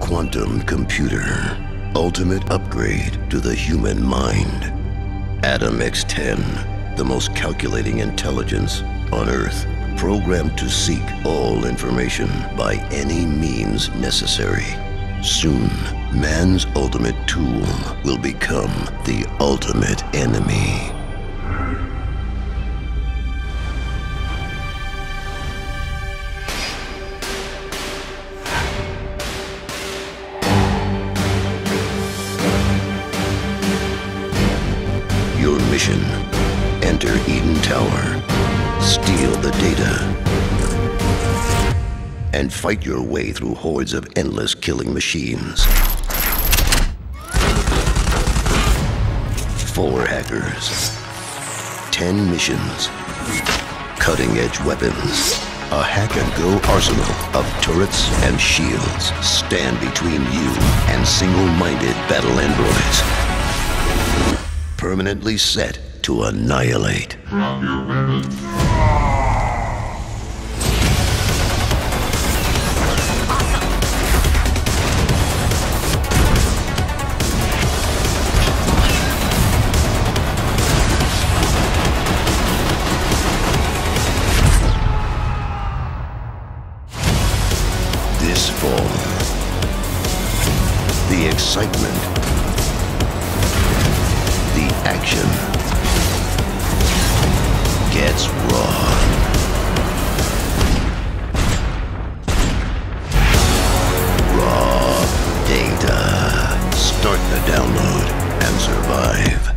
quantum computer. Ultimate upgrade to the human mind. Atom X10, the most calculating intelligence on Earth. Programmed to seek all information by any means necessary. Soon, man's ultimate tool will become the ultimate enemy. Mission. Enter Eden Tower, steal the data, and fight your way through hordes of endless killing machines. Four hackers, ten missions, cutting edge weapons. A hack and go arsenal of turrets and shields stand between you and single minded battle androids permanently set to annihilate. This fall, the excitement download, and survive.